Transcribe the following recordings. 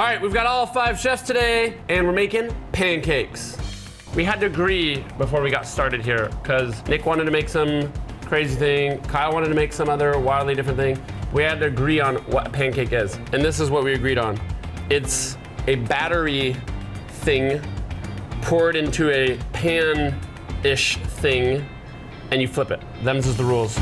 All right, we've got all five chefs today, and we're making pancakes. We had to agree before we got started here, because Nick wanted to make some crazy thing, Kyle wanted to make some other wildly different thing. We had to agree on what pancake is, and this is what we agreed on. It's a battery thing poured into a pan-ish thing, and you flip it. Them's is the rules.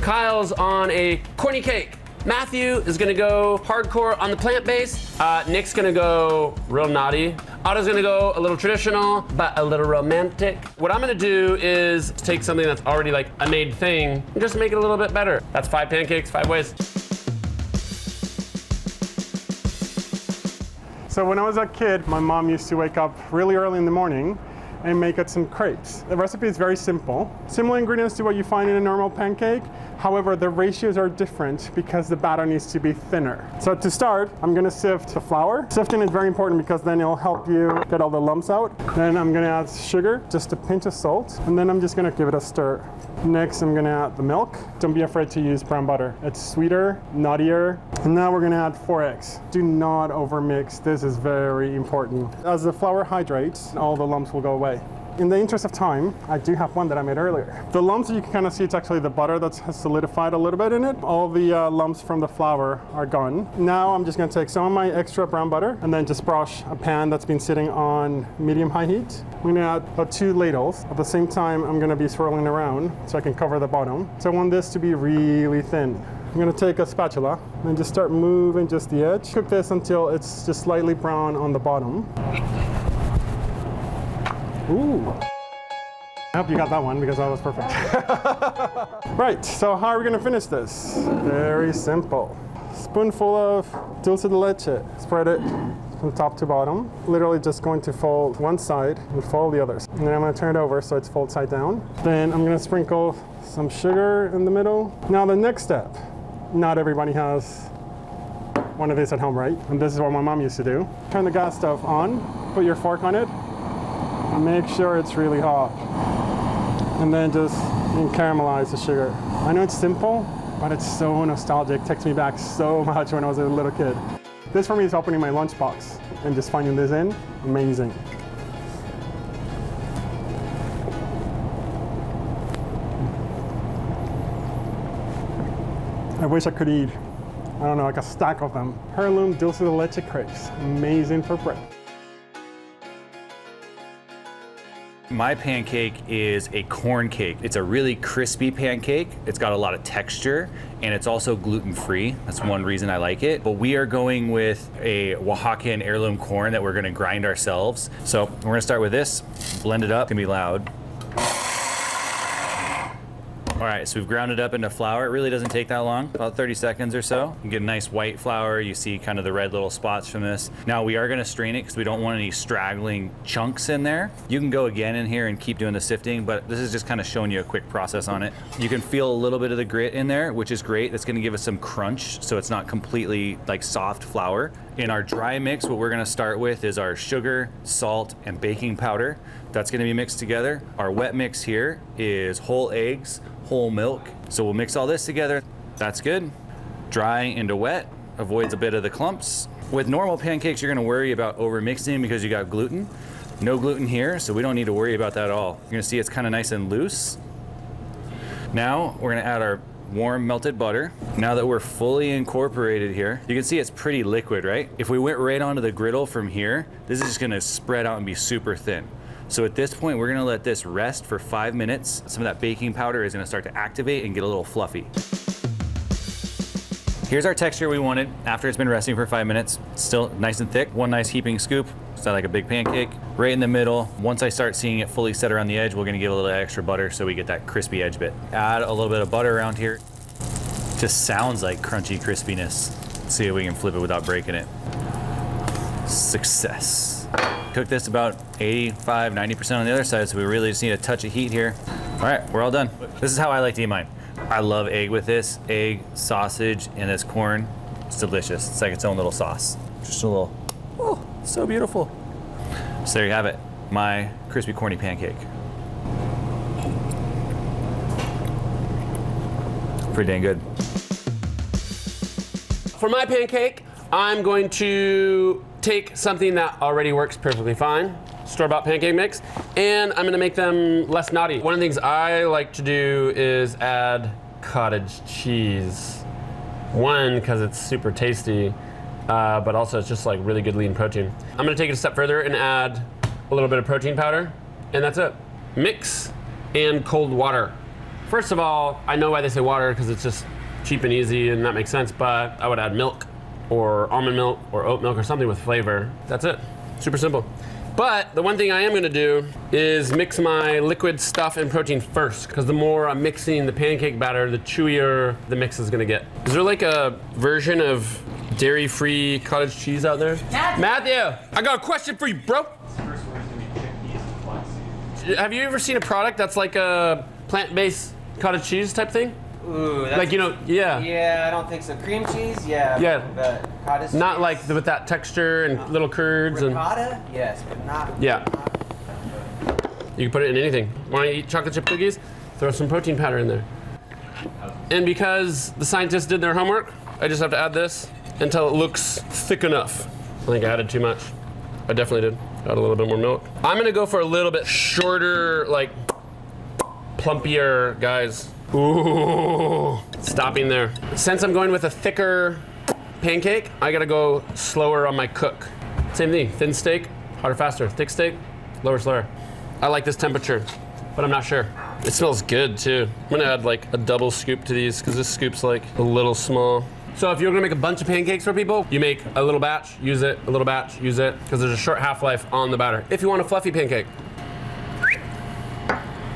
Kyle's on a corny cake. Matthew is gonna go hardcore on the plant base. Uh, Nick's gonna go real naughty. Otto's gonna go a little traditional, but a little romantic. What I'm gonna do is take something that's already like a made thing and just make it a little bit better. That's five pancakes, five ways. So when I was a kid, my mom used to wake up really early in the morning and make us some crepes. The recipe is very simple. Similar ingredients to what you find in a normal pancake. However, the ratios are different because the batter needs to be thinner. So to start, I'm gonna sift the flour. Sifting is very important because then it'll help you get all the lumps out. Then I'm gonna add sugar, just a pinch of salt, and then I'm just gonna give it a stir. Next, I'm gonna add the milk. Don't be afraid to use brown butter. It's sweeter, nuttier. And now we're gonna add four eggs. Do not overmix. This is very important. As the flour hydrates, all the lumps will go away. In the interest of time, I do have one that I made earlier. The lumps, you can kind of see it's actually the butter that has solidified a little bit in it. All the uh, lumps from the flour are gone. Now I'm just gonna take some of my extra brown butter and then just brush a pan that's been sitting on medium-high heat. I'm gonna add about two ladles. At the same time, I'm gonna be swirling around so I can cover the bottom. So I want this to be really thin. I'm gonna take a spatula and just start moving just the edge. Cook this until it's just slightly brown on the bottom. Ooh. I hope you got that one because that was perfect. right, so how are we gonna finish this? Very simple. Spoonful of dulce de leche. Spread it from top to bottom. Literally just going to fold one side and fold the others. And then I'm gonna turn it over so it's fold side down. Then I'm gonna sprinkle some sugar in the middle. Now the next step, not everybody has one of these at home, right? And this is what my mom used to do. Turn the gas stove on, put your fork on it, and make sure it's really hot. And then just caramelize the sugar. I know it's simple, but it's so nostalgic. takes me back so much when I was a little kid. This for me is opening my lunchbox and just finding this in, amazing. I wish I could eat, I don't know, like a stack of them. Heirloom dulce de leche crepes, amazing for breakfast. My pancake is a corn cake. It's a really crispy pancake. It's got a lot of texture and it's also gluten free. That's one reason I like it. But we are going with a Oaxacan heirloom corn that we're gonna grind ourselves. So we're gonna start with this, blend it up, it's gonna be loud. All right, so we've ground it up into flour. It really doesn't take that long, about 30 seconds or so. You get a nice white flour. You see kind of the red little spots from this. Now we are gonna strain it because we don't want any straggling chunks in there. You can go again in here and keep doing the sifting, but this is just kind of showing you a quick process on it. You can feel a little bit of the grit in there, which is great. That's gonna give us some crunch, so it's not completely like soft flour. In our dry mix, what we're gonna start with is our sugar, salt, and baking powder. That's gonna be mixed together. Our wet mix here is whole eggs, whole milk. So we'll mix all this together. That's good. Dry into wet, avoids a bit of the clumps. With normal pancakes, you're gonna worry about over mixing because you got gluten. No gluten here, so we don't need to worry about that at all. You're gonna see it's kind of nice and loose. Now we're gonna add our warm melted butter. Now that we're fully incorporated here, you can see it's pretty liquid, right? If we went right onto the griddle from here, this is just gonna spread out and be super thin. So at this point, we're gonna let this rest for five minutes. Some of that baking powder is gonna start to activate and get a little fluffy. Here's our texture we wanted after it's been resting for five minutes. Still nice and thick. One nice heaping scoop. It's not like a big pancake. Right in the middle. Once I start seeing it fully set around the edge, we're gonna give a little extra butter so we get that crispy edge bit. Add a little bit of butter around here. Just sounds like crunchy crispiness. Let's see if we can flip it without breaking it. Success. Cook this about 85, 90% on the other side, so we really just need a touch of heat here. All right, we're all done. This is how I like to eat mine. I love egg with this. Egg, sausage, and this corn. It's delicious. It's like its own little sauce. Just a little, oh, so beautiful. So there you have it, my crispy corny pancake. pretty dang good. For my pancake, I'm going to take something that already works perfectly fine, store-bought pancake mix, and I'm gonna make them less naughty. One of the things I like to do is add cottage cheese. One, because it's super tasty, uh, but also it's just like really good lean protein. I'm gonna take it a step further and add a little bit of protein powder, and that's it. Mix and cold water. First of all, I know why they say water because it's just cheap and easy and that makes sense, but I would add milk or almond milk or oat milk or something with flavor. That's it. Super simple. But the one thing I am gonna do is mix my liquid stuff and protein first, because the more I'm mixing the pancake batter, the chewier the mix is gonna get. Is there like a version of dairy-free cottage cheese out there? Matthew! Matthew, I got a question for you, bro. Have you ever seen a product that's like a plant-based cottage cheese type thing? Ooh, that's, Like you know, yeah. Yeah, I don't think so. Cream cheese, yeah. Yeah. But cottage Not cheese, like the, with that texture and uh-huh. little curds and ricotta, yes, but not. Yeah. you can put it in anything. Want to eat chocolate chip cookies? Throw some protein powder in there. And because the scientists did their homework, I just have to add this until it looks thick enough. I think I added too much. I definitely did. Add a little bit more milk. I'm gonna go for a little bit shorter, like plumpier guys. Ooh, stopping there. Since I'm going with a thicker pancake, I gotta go slower on my cook. Same thing, thin steak, harder, faster. Thick steak, lower, slower. I like this temperature, but I'm not sure. It smells good too. I'm gonna add like a double scoop to these because this scoop's like a little small. So if you're gonna make a bunch of pancakes for people, you make a little batch, use it, a little batch, use it, because there's a short half-life on the batter. If you want a fluffy pancake.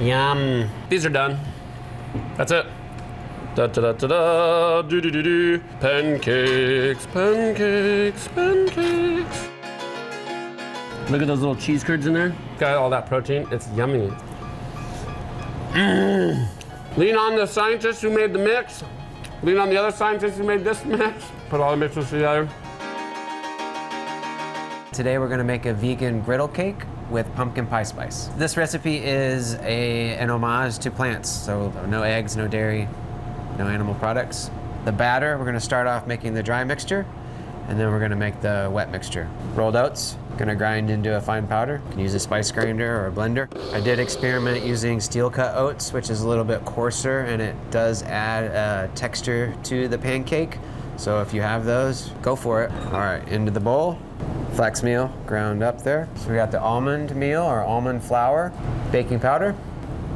Yum. These are done. That's it. Da da da da da do do do do. Pancakes, pancakes, pancakes. Look at those little cheese curds in there. Got all that protein. It's yummy. Mm. Lean on the scientists who made the mix. Lean on the other scientists who made this mix. Put all the mixes together. Today we're gonna make a vegan griddle cake with pumpkin pie spice. This recipe is a, an homage to plants, so no eggs, no dairy, no animal products. The batter, we're gonna start off making the dry mixture, and then we're gonna make the wet mixture. Rolled oats, gonna grind into a fine powder. You can use a spice grinder or a blender. I did experiment using steel cut oats, which is a little bit coarser, and it does add uh, texture to the pancake. So if you have those, go for it. All right, into the bowl. Flax meal ground up there. So we got the almond meal or almond flour, baking powder,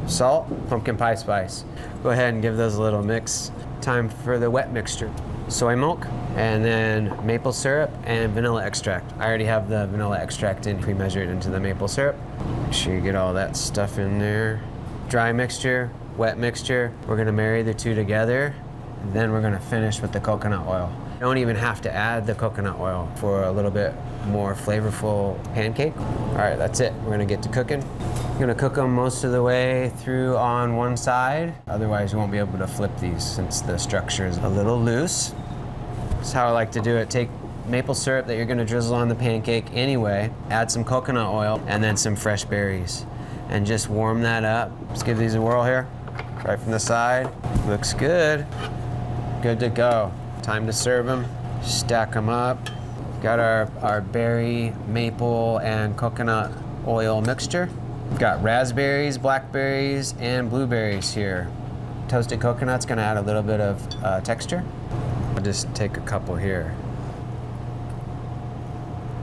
salt, pumpkin pie spice. Go ahead and give those a little mix. Time for the wet mixture. Soy milk, and then maple syrup and vanilla extract. I already have the vanilla extract in pre-measured into the maple syrup. Make sure you get all that stuff in there. Dry mixture, wet mixture. We're gonna marry the two together. And then we're gonna finish with the coconut oil. You don't even have to add the coconut oil for a little bit more flavorful pancake. All right, that's it. We're gonna get to cooking. I'm gonna cook them most of the way through on one side. Otherwise, you won't be able to flip these since the structure is a little loose. That's how I like to do it. Take maple syrup that you're gonna drizzle on the pancake anyway, add some coconut oil, and then some fresh berries. And just warm that up. Let's give these a whirl here. Right from the side. Looks good. Good to go. Time to serve them. Stack them up. Got our, our berry, maple, and coconut oil mixture. Got raspberries, blackberries, and blueberries here. Toasted coconut's gonna add a little bit of uh, texture. I'll just take a couple here.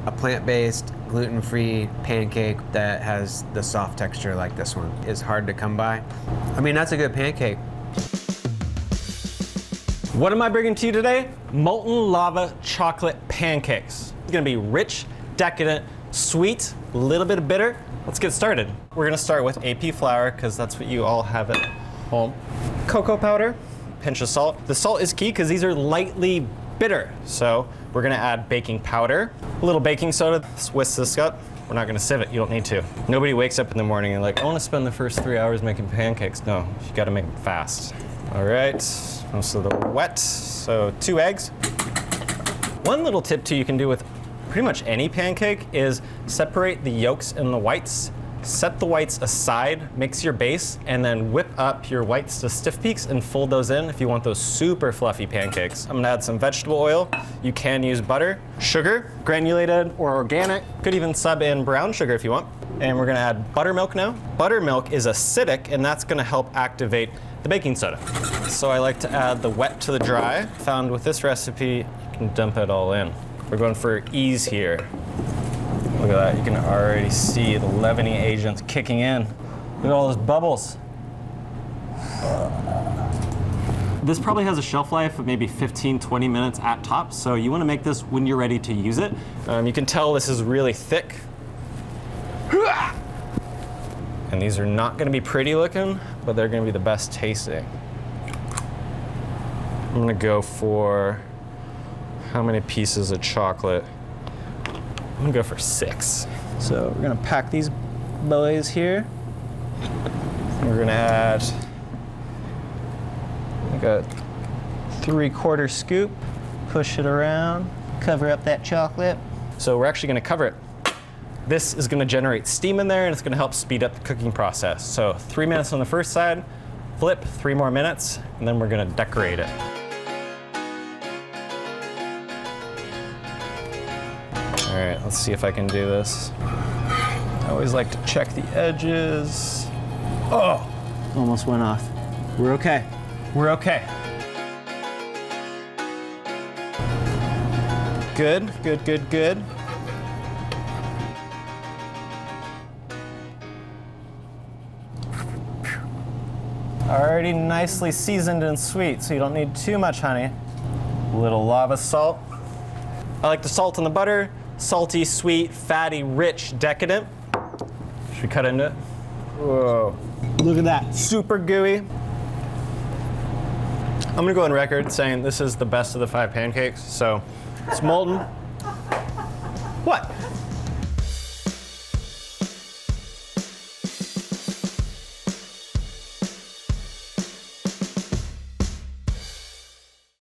A plant-based, gluten-free pancake that has the soft texture like this one is hard to come by. I mean, that's a good pancake. What am I bringing to you today? Molten lava chocolate pancakes. It's gonna be rich, decadent, sweet, a little bit of bitter. Let's get started. We're gonna start with AP flour because that's what you all have at home. Cocoa powder, pinch of salt. The salt is key because these are lightly bitter. So we're gonna add baking powder, a little baking soda, whisk this up. We're not gonna sieve it, you don't need to. Nobody wakes up in the morning and like, I wanna spend the first three hours making pancakes. No, you gotta make them fast. All right, most of the wet. So two eggs. One little tip too you can do with pretty much any pancake is separate the yolks and the whites set the whites aside, mix your base, and then whip up your whites to stiff peaks and fold those in if you want those super fluffy pancakes. I'm gonna add some vegetable oil. You can use butter, sugar, granulated or organic. Could even sub in brown sugar if you want. And we're gonna add buttermilk now. Buttermilk is acidic and that's gonna help activate the baking soda. So I like to add the wet to the dry. Found with this recipe, you can dump it all in. We're going for ease here. Look at that, you can already see the leavening agents kicking in. Look at all those bubbles. This probably has a shelf life of maybe 15, 20 minutes at top, so you wanna make this when you're ready to use it. Um, you can tell this is really thick. And these are not gonna be pretty looking, but they're gonna be the best tasting. I'm gonna go for how many pieces of chocolate? I'm gonna go for six. So we're gonna pack these boys here. We're gonna add like a three quarter scoop, push it around, cover up that chocolate. So we're actually gonna cover it. This is gonna generate steam in there and it's gonna help speed up the cooking process. So three minutes on the first side, flip, three more minutes, and then we're gonna decorate it. All right, let's see if I can do this. I always like to check the edges. Oh, almost went off. We're okay. We're okay. Good, good, good, good. Already nicely seasoned and sweet, so you don't need too much honey. A Little lava salt. I like the salt in the butter. Salty, sweet, fatty, rich, decadent. Should we cut into it? Whoa. Look at that. Super gooey. I'm gonna go on record saying this is the best of the five pancakes. So it's molten. What?